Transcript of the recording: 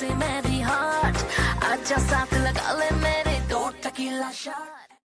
से मेरी heart hot आजा साथ लगा ले मेरे दो टकीला शॉट